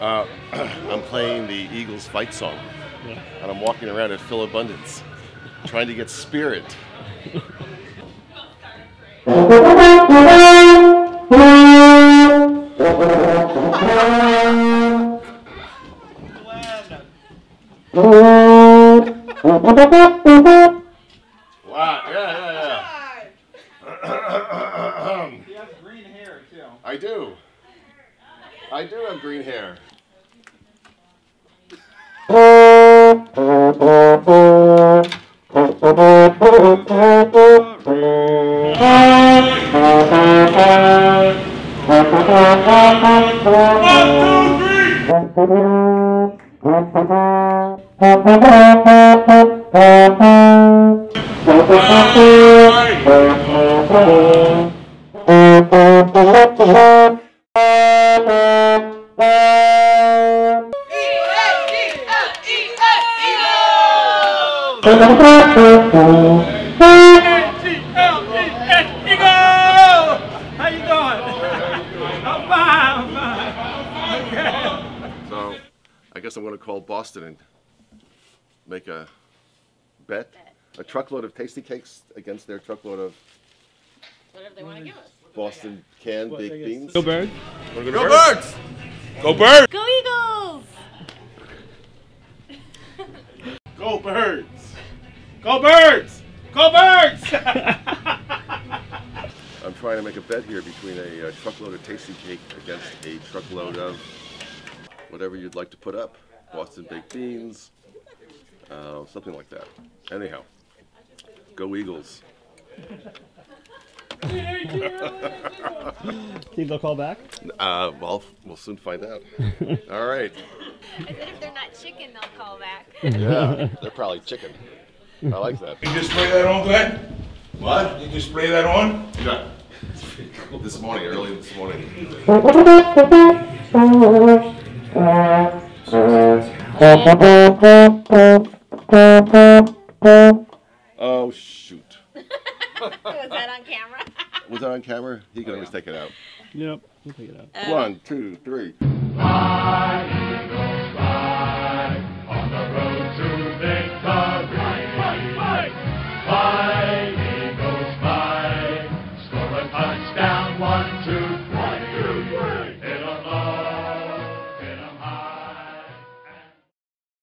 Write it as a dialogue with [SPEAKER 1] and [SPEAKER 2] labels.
[SPEAKER 1] Uh, I'm playing the Eagles fight song,
[SPEAKER 2] Yeah.
[SPEAKER 1] and I'm walking around at Philabundance, trying to get spirit. Wow! Yeah, yeah, yeah.
[SPEAKER 3] He has green hair too.
[SPEAKER 1] I do. I do have green hair.
[SPEAKER 3] How you doing? I'm fine. I'm fine. Okay.
[SPEAKER 1] So, I guess I'm going to call Boston and make a bet. A truckload of Tastykakes against their truckload of
[SPEAKER 4] Whatever they want to give us.
[SPEAKER 1] Boston canned baked beans.
[SPEAKER 2] Go bird.
[SPEAKER 1] Wanna
[SPEAKER 5] Go birds! Go birds!
[SPEAKER 4] Go Eagles!
[SPEAKER 5] Go birds! Go birds! Go birds!
[SPEAKER 1] I'm trying to make a bet here between a, uh truckload of Tastykake against a truckload of whatever you'd like to put up. Boston baked beans, uh, something like that. Anyhow, go Eagles.
[SPEAKER 2] Think they'll call back?
[SPEAKER 1] Uh, well, we'll soon find out. All right.
[SPEAKER 4] I said if they're not chicken, they'll call back.
[SPEAKER 1] Yeah, they're probably chicken. I like that.
[SPEAKER 5] you just spray that on, Glenn? What? You just spray that on?
[SPEAKER 1] Yeah. This morning, early this morning. Oh shoot!
[SPEAKER 4] Was that on camera?
[SPEAKER 1] Was that on camera? He can always take it out.
[SPEAKER 2] Yep. We'll take it out.
[SPEAKER 4] Uh,
[SPEAKER 1] One, two, three.
[SPEAKER 6] Fly, Eagles,